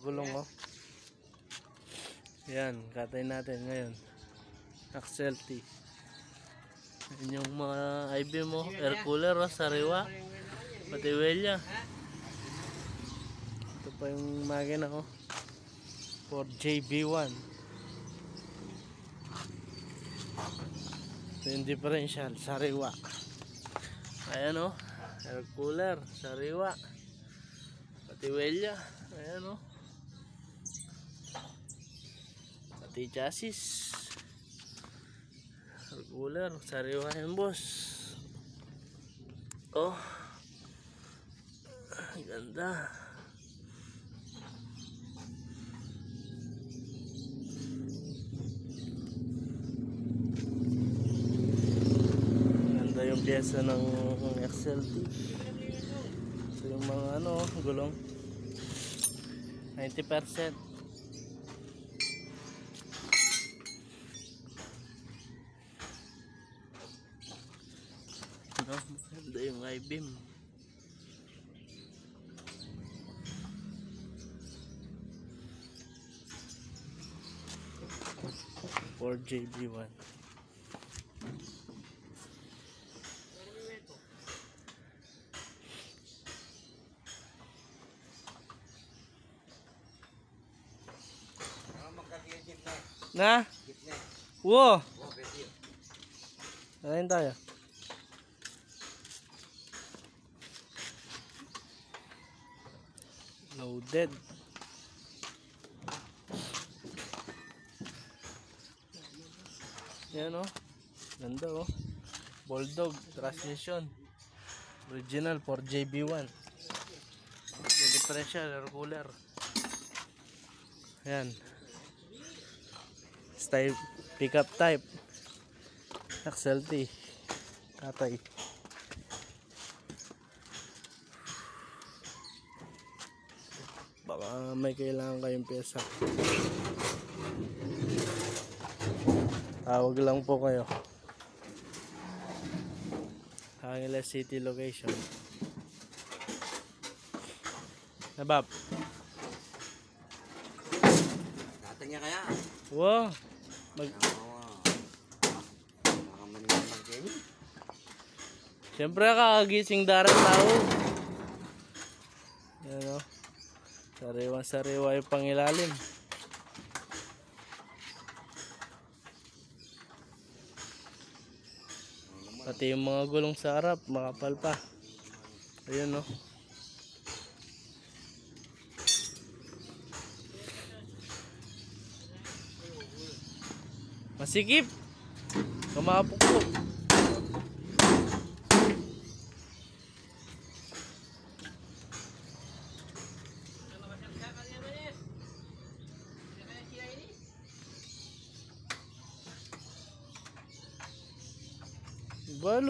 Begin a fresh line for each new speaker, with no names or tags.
gulong oh. Yan, katay natin ngayon. Axle T. Yung mga IB mo, air cooler oh, sariwa. Pati welya. Ito pa yung makina ko. For JB1. Ito yung differential, sariwa. Ayan oh, air cooler, sariwa. Pati welya. Ayan oh. Pati chassis. Cooler, sariwa yan boss. Oh. Ganda. Ganda yung pyesa ng XLT. So yung mga ano, gulong. 90%. No, maganda yung I-beam. For JB1. Na? Wo! Kain tayo. Loaded. Yan oh. Ganda oh. Bulldog transmission. Original for JB1. May differential air cooler. Yan. Style pickup type. XLT. Katay. Baka may kailangan kayong pyesa. Tawag lang po kayo. Hangila City location. Nabab.
Katanya kaya.
Wow. Mag. Siyempre kakagising darang tao. Yan o. Sariwa sariwa yung pangilalim. Pati yung mga gulong sa harap, makapal pa. Ayun o. Masikip. Boa.